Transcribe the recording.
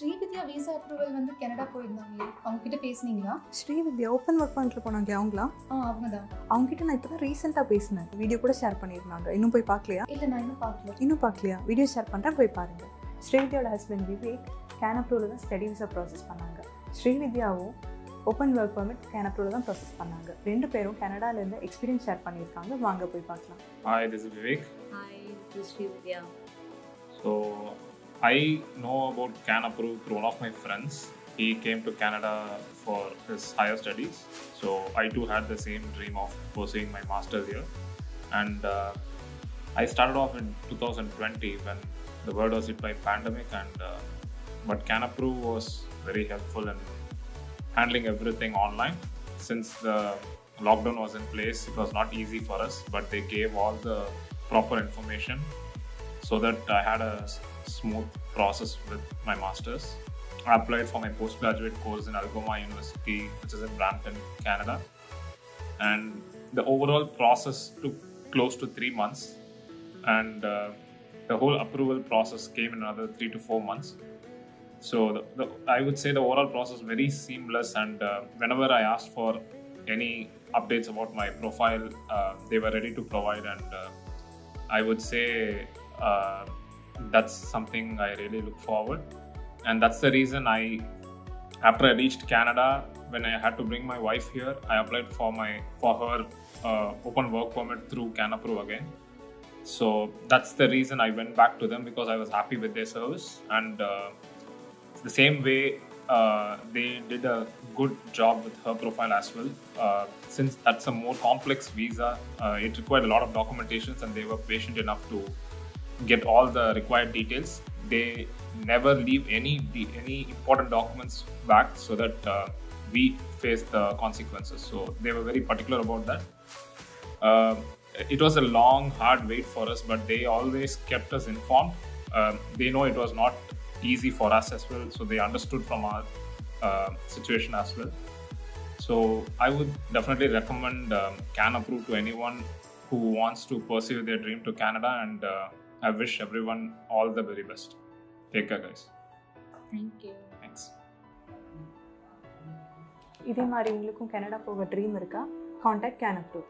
Srividya visa approval வந்து Canada போயிருந்தாங்களே அவங்க கிட்ட பேசுனீங்களா? ஸ்ரீவித்யா ஓப்பன் ஒர்க் பண்ணிட்டு போனாங்க. அவங்களா? ஆ அவங்க தான் அவங்ககிட்ட நான் இப்போ தான் ரீசெண்டாக பேசினேன். வீடியோ கூட ஷேர் பண்ணியிருந்தாங்க. இன்னும் போய் பார்க்கலையா? இல்லை நான் இன்னும் பார்க்கல. இன்னும் பார்க்கலையா? வீடியோ ஷேர் பண்ணுறேன் போய் பாருங்கள் ஸ்ரீவித்யாவோட ஹஸ்பண்ட் விவேக் கேனப்ரூவில் தான் ஸ்டடி விசா ப்ராசஸ் பண்ணாங்க. ஸ்ரீவித்யாவும் ஓப்பன் ஒர்க் பர்மிட் கேனப்ரூவில் தான் ப்ராசஸ் பண்ணாங்க. ரெண்டு பேரும் கனடாலேருந்து எக்ஸ்பீரியன்ஸ் ஷேர் பண்ணியிருக்காங்க. வாங்க போய் பார்க்கலாம். Is Vivek. Hi, this is Srividya. So, I know about CanApprove through one of my friends. He came to Canada for his higher studies. So, I too had the same dream of pursuing my master's here. And uh, I started off in 2020 when the world was hit by pandemic. And uh, but CanApprove was very helpful in handling everything online. Since the lockdown was in place, it was not easy for us, but they gave all the proper information so that I had a smooth process with my master's. I applied for my postgraduate course in Algoma University, which is in Brampton, Canada. And the overall process took close to three months. And uh, the whole approval process came in another three to four months. So the, the, I would say the overall process very seamless. And uh, whenever I asked for any updates about my profile, uh, they were ready to provide. And uh, I would say uh, that's something I really look forward, and that's the reason I, after I reached Canada, when I had to bring my wife here, I applied for my for her uh, open work permit through CanApprove again. So that's the reason I went back to them because I was happy with their service, and uh, the same way uh, they did a good job with her profile as well. Uh, since that's a more complex visa, uh, it required a lot of documentations, and they were patient enough to get all the required details. They never leave any any important documents back so that uh, we face the consequences. So they were very particular about that. Uh, it was a long, hard wait for us, but they always kept us informed. Um, they know it was not easy for us as well, so they understood from our uh, situation as well. So I would definitely recommend um, CanApprove to anyone who wants to pursue their dream to Canada, and uh, I wish everyone all the very best. Take care, guys. Thank you. Thanks. இதே மாதிரி உங்களுக்கும் Canada போக dream இருக்கா contact can approve